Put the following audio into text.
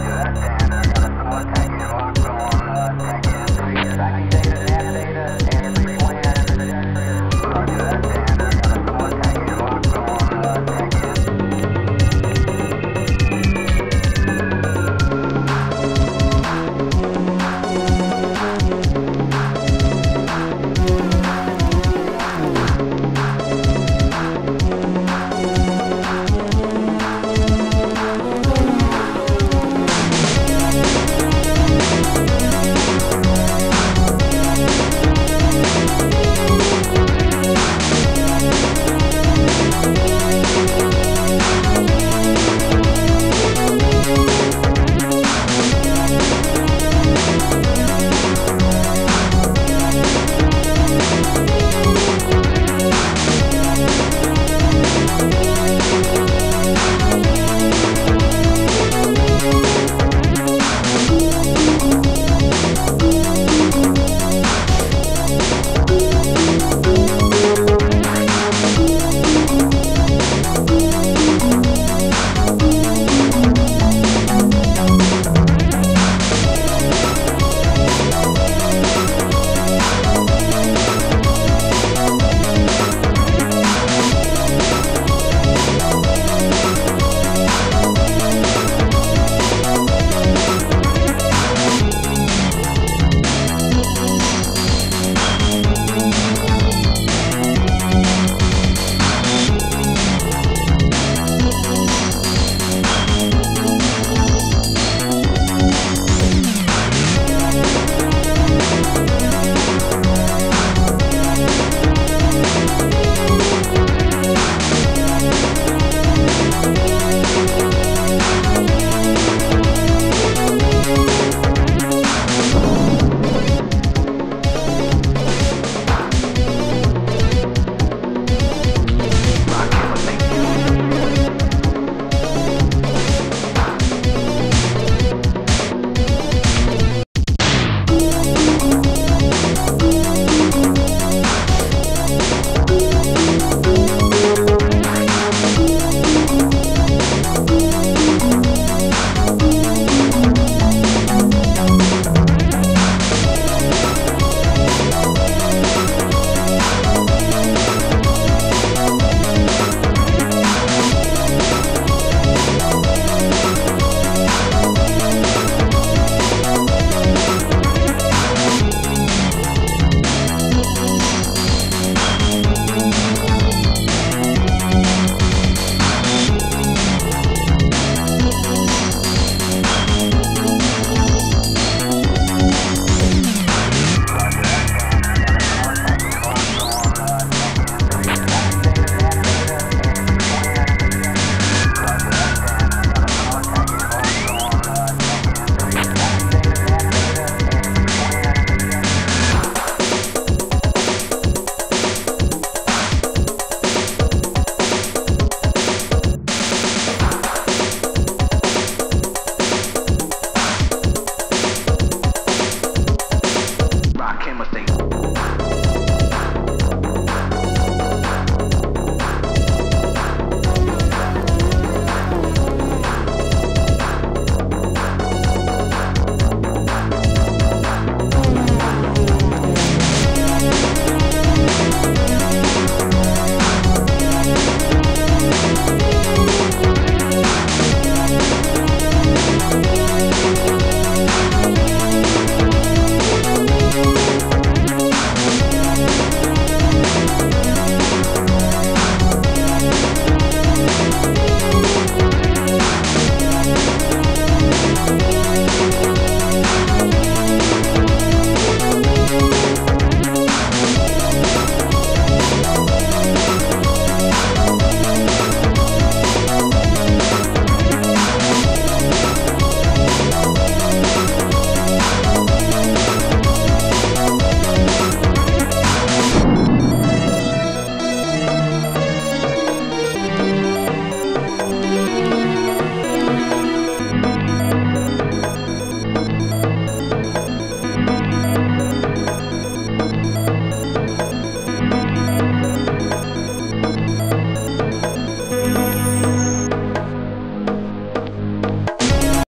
Roger that.